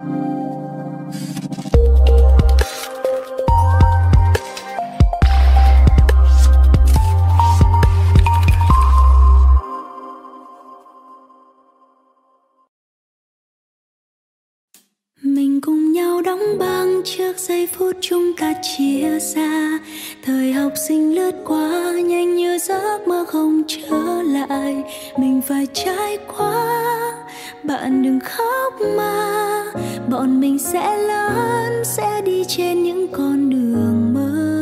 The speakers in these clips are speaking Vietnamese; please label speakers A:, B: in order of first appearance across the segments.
A: mình cùng nhau đóng băng trước giây phút chúng ta chia xa. Thời học sinh lướt qua, nhanh như giấc mơ không trở lại. Mình phải trải qua, bạn đừng khóc mà bọn mình sẽ lớn, sẽ đi trên những con đường mới.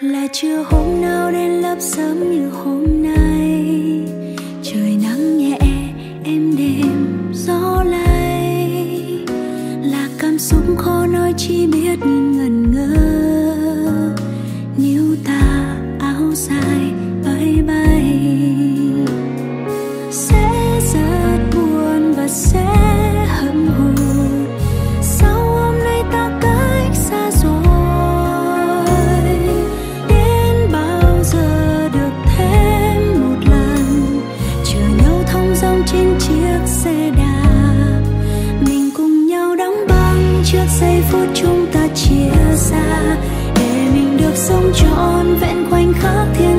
A: Là chưa hôm nào đến lớp sớm như hôm nay. Trời nắng nhẹ em đêm gió lay. Là cảm xúc khó nói chi phút chúng ta chia xa để mình được sống trọn vẹn quanh khắc thiên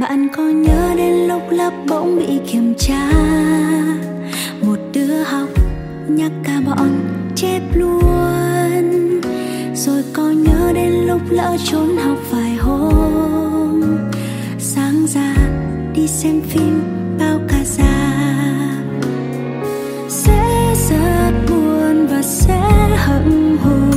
A: bạn có nhớ đến lúc lớp bỗng bị kiểm tra. Một đứa học nhắc cả bọn chép luôn. Rồi có nhớ đến lúc lỡ trốn học vài hôm. Sáng ra đi xem phim bao cả già sẽ rất buồn và sẽ hậm hực.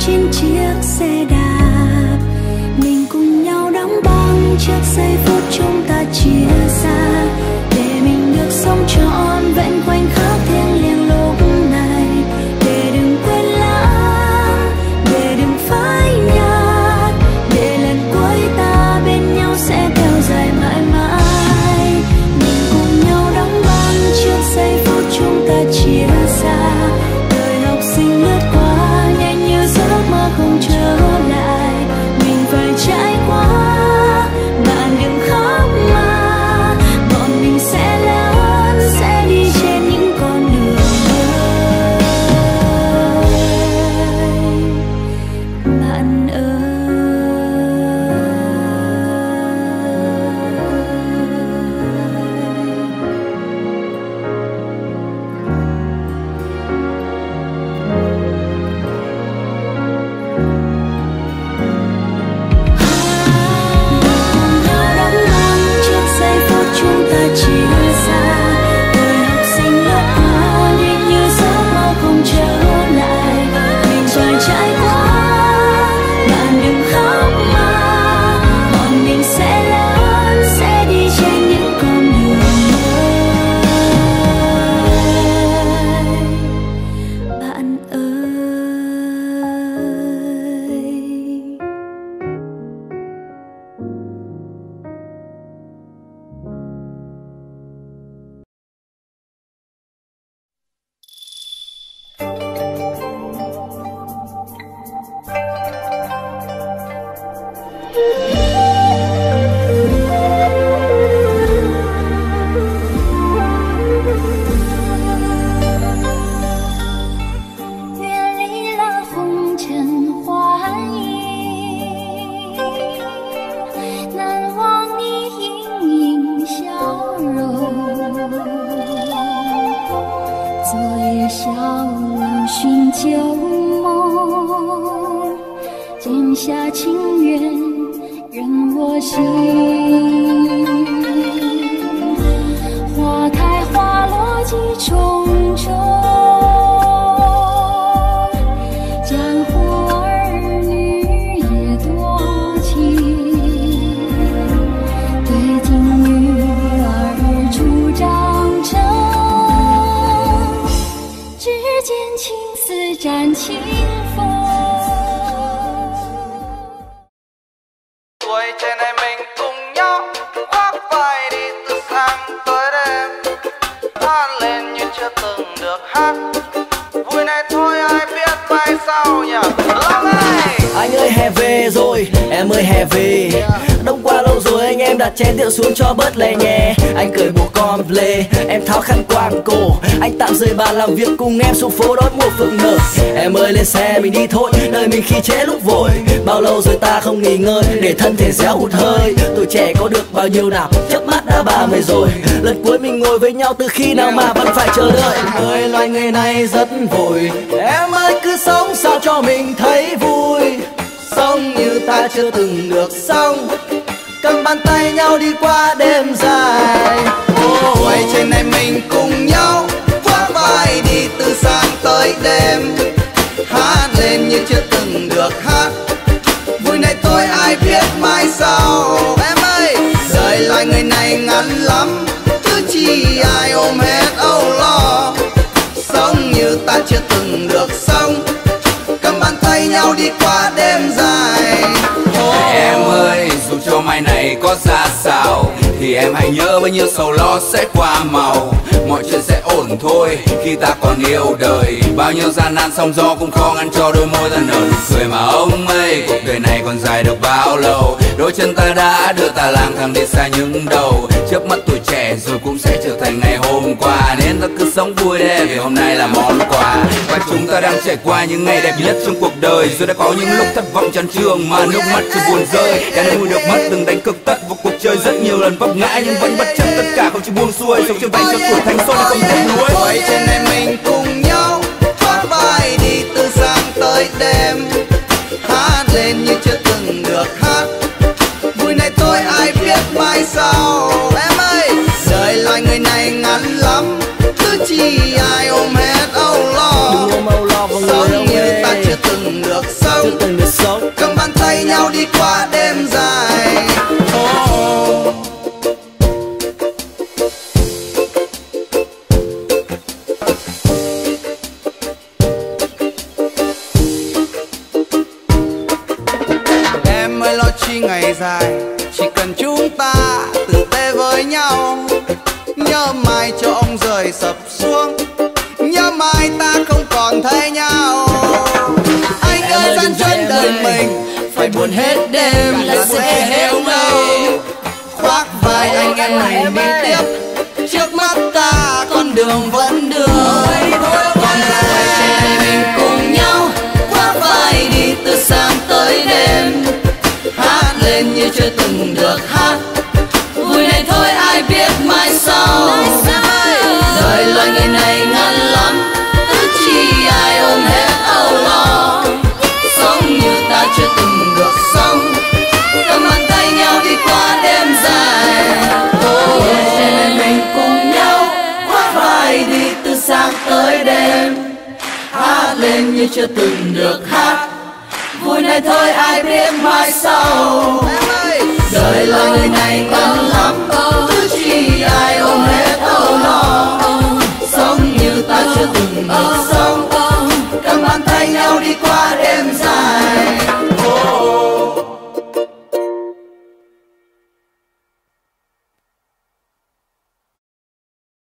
A: trên chiếc xe đạp. Mình cùng nhau đóng băng chiếc giây phút chung 情。愿任我行，花开花落几重重，江湖儿女也多情，
B: 对镜女儿初长成，只见青丝斩青。Lên như chưa từng được hát. Vui này thôi ai biết mai sau nhỉ? Lắm ơi
C: anh ơi hè về rồi em ơi hè về đông qua lâu rồi anh em đặt chén rượu xuống cho bớt lè nhè. Anh cười một con lê, em tháo khăn quàng cổ. Anh tạm rời bàn làm việc cùng em xuống phố đón mùa phượng nở. Em ơi, lên xe mình đi thôi đời mình khi chế lúc vội. Bao lâu rồi ta không nghỉ ngơi, để thân thể réo hụt hơi. Tuổi trẻ có được bao nhiêu nào, chớp mắt đã ba mươi rồi. Lần cuối mình ngồi với nhau từ khi nào mà vẫn phải chờ đợi. Ơi, loài người này rất vội. Em ơi, cứ sống sao cho mình thấy vui sống như ta chưa từng được sống cầm bàn tay nhau đi qua đêm dài.
B: Quay trên này mình cùng nhau khoác vai đi từ sáng tới đêm. Hát lên như chưa từng được hát. Vui này thôi, ai biết mai sau. Em ơi đời loài người này ngắn lắm. Chứ chi ai ôm hết âu lo. Sống như ta chưa từng được sống cầm bàn tay nhau đi qua đêm dài
D: mai này có ra sao? Thì em hãy nhớ bao nhiêu sầu lo sẽ qua màu. Mọi chuyện sẽ ổn thôi, khi ta còn yêu đời. Bao nhiêu gian nan sóng gió cũng khó ngăn cho đôi môi ta nở nụ cười mà ông ơi, Cuộc đời này còn dài được bao lâu? Đôi chân ta đã đưa ta lang thang đi xa những đầu. Trước mắt tuổi trẻ rồi cũng sẽ trở thành ngày hôm qua. Nên ta cứ sống vui đi vì hôm nay là món quà. Và chúng ta đang trải qua những ngày đẹp nhất trong cuộc đời. Rồi đã có những lúc thất vọng chán trường mà nước mắt chưa buồn rơi. Đã vui được mất từng đánh cực tất vào cuộc chơi rất nhiều lần vấp ngã Nhưng vẫn bất chấp tất cả không chịu buông xuôi. Sống trên vai cho tuổi thanh xuân không tiếc nuối.
B: Chi ai ôm hết âu lo? Sống như ta chưa từng được sống. cầm bàn tay nhau đi qua đêm dài. Oh. Em ơi lo chi ngày dài. Chỉ cần chúng ta tử tế với nhau Nhớ mai cho ông rời sập xuống. Nhớ mai ta không còn thấy nhau. Anh ơi gian chân đời mình. Phải buồn hết đêm là sẽ héo ngâu Khoác vai anh em mình đi tiếp. Trước mắt ta con đường vẫn đường Còn trên này mình cùng nhau. Khoác vai đi từ sáng tới đêm. Hát lên như chưa từng như chưa từng được hát. Vui này thôi ai biết mai sau. Đời loài người này ngắn